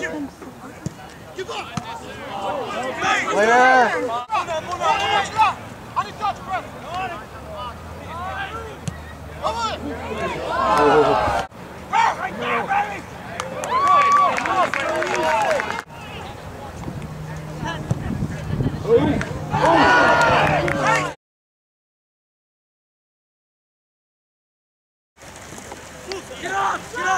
Get off! Get off!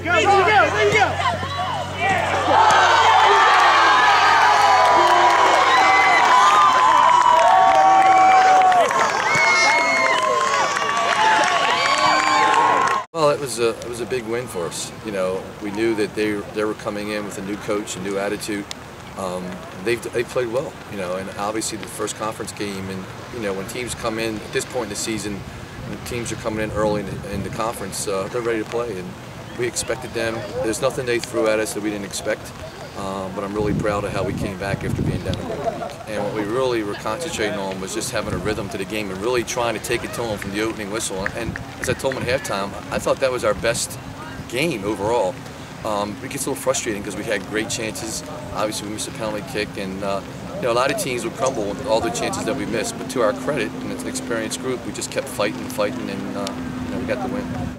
Clear. Well, it was a it was a big win for us. You know, we knew that they they were coming in with a new coach, a new attitude. Um, they've they played well, you know, and obviously the first conference game, and you know when teams come in at this point in the season, teams are coming in early in the, in the conference, uh, they're ready to play, and we expected them. There's nothing they threw at us that we didn't expect. Um, but I'm really proud of how we came back after being down a week. And what we really were concentrating on was just having a rhythm to the game and really trying to take it to them from the opening whistle. And as I told them at halftime, I thought that was our best game overall. Um, it gets a little frustrating because we had great chances. Obviously, we missed a penalty kick, and uh, you know a lot of teams would crumble with all the chances that we missed. But to our credit, and it's an experienced group, we just kept fighting and fighting, and uh, you know we got the win.